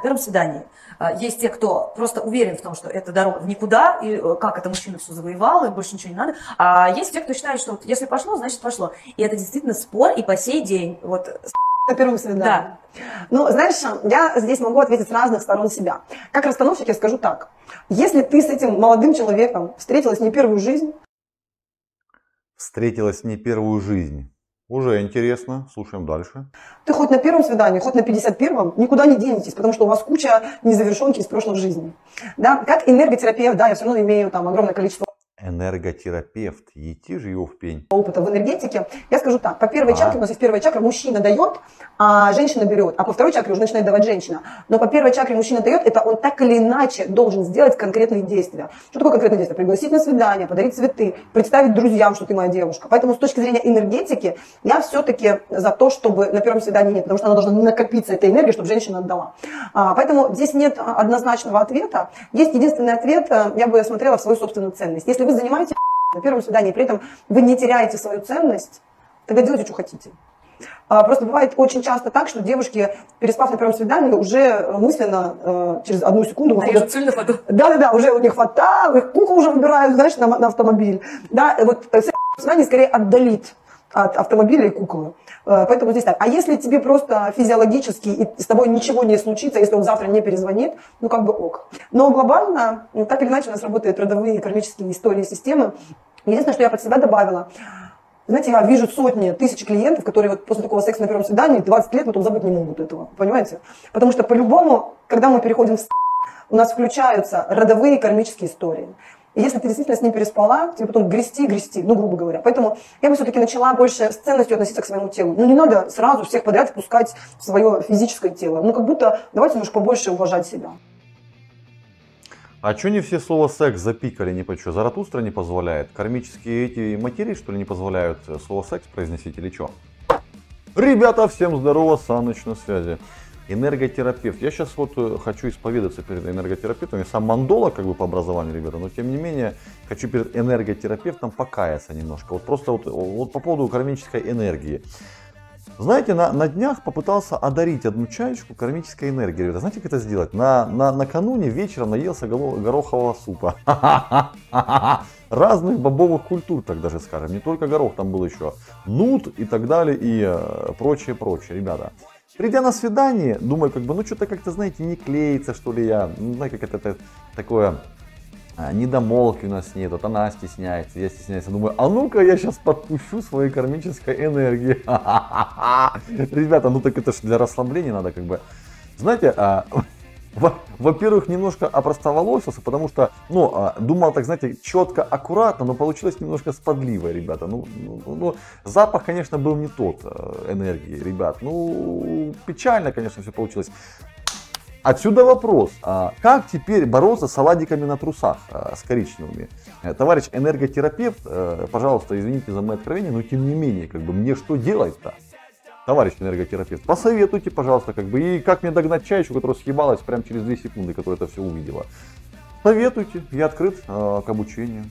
На первом свидании а, есть те, кто просто уверен в том, что это дорога в никуда, и э, как это мужчина все завоевал, и больше ничего не надо. А есть те, кто считает, что вот если пошло, значит пошло. И это действительно спор, и по сей день вот на первом свидании. Да. Ну, знаешь, я здесь могу ответить с разных сторон себя. Как расстановщик я скажу так. Если ты с этим молодым человеком встретилась не первую жизнь... Встретилась не первую жизнь. Уже интересно. Слушаем дальше. Ты хоть на первом свидании, хоть на 51-м никуда не денетесь, потому что у вас куча незавершенки из прошлых жизней. Да? Как энерготерапевт, да, я все равно имею там огромное количество энерготерапевт, идти же его в пень. Опыта в энергетике. Я скажу так, по первой а. чакре, у нас есть первая чакра, мужчина дает, а женщина берет, а по второй чакре уже начинает давать женщина. Но по первой чакре мужчина дает, это он так или иначе должен сделать конкретные действия. Что такое конкретные действия? Пригласить на свидание, подарить цветы, представить друзьям, что ты моя девушка. Поэтому с точки зрения энергетики я все-таки за то, чтобы на первом свидании нет, потому что она должна накопиться этой энергией, чтобы женщина отдала. А, поэтому здесь нет однозначного ответа. Есть единственный ответ, э, я бы смотрела в свою собственную ценность. Если вы занимаетесь на первом свидании, при этом вы не теряете свою ценность, тогда делайте, что хотите. А, просто бывает очень часто так, что девушки, переспав на первом свидании, уже мысленно э, через одну секунду выходят... цель на фото. Да-да-да, уже у них фото, их куклу уже выбирают, знаешь, на, на автомобиль. Да, вот э, свидание скорее отдалит от автомобиля и куклы. Э, поэтому здесь так. А если тебе просто физиологически и с тобой ничего не случится, если он завтра не перезвонит, ну как бы ок. Но глобально, ну, так или иначе у нас работают родовые кармические истории системы. Единственное, что я под себя добавила, знаете, я вижу сотни, тысяч клиентов, которые вот после такого секса на первом свидании 20 лет потом забыть не могут этого. Понимаете? Потому что по-любому, когда мы переходим в у нас включаются родовые кармические истории. И если ты действительно с ним переспала, тебе потом грести, грести, ну, грубо говоря. Поэтому я бы все-таки начала больше с ценностью относиться к своему телу. Ну, не надо сразу всех подряд впускать в свое физическое тело. Ну, как будто давайте немножко побольше уважать себя. А что не все слово секс запикали, не почему? Заратустра не позволяет? Кармические эти материи, что ли, не позволяют слово секс произносить или что? Ребята, всем здорово, Саныч на связи энерготерапевт. Я сейчас вот э, хочу исповедаться перед энерготерапевтом. Я сам мандола как бы по образованию, ребята, но тем не менее хочу перед энерготерапевтом покаяться немножко. Вот просто вот, вот по поводу кармической энергии. Знаете, на, на днях попытался одарить одну чаечку кармической энергией. Ребята, знаете, как это сделать? На, на, накануне вечером наелся горохового супа. Разных бобовых культур, так даже скажем. Не только горох, там был еще нут и так далее и э, прочее, прочее. Ребята, Придя на свидание, думаю, как бы, ну что-то как-то, знаете, не клеится, что ли я. Ну, знаете, как это, такое а, недомолвки у нас нет, вот она стесняется, я стесняюсь. Думаю, а ну-ка я сейчас подпущу своей кармической энергии. Ребята, ну так это же для расслабления надо как бы. Знаете, а, во-первых, немножко опростоволосился, потому что, ну, а, думал так, знаете, четко, аккуратно, но получилось немножко с подливой, ребята. Ну, ну, ну, запах, конечно, был не тот э, энергии, ребят. Ну, печально, конечно, все получилось. Отсюда вопрос, а как теперь бороться с оладиками на трусах, а, с коричневыми? Э, товарищ энерготерапевт, э, пожалуйста, извините за мое откровение, но тем не менее, как бы мне что делать-то? Товарищ энерготерапевт, посоветуйте, пожалуйста, как бы, и как мне догнать чаечку, которая съебалась прямо через 2 секунды, которая это все увидела. Советуйте, я открыт э, к обучению.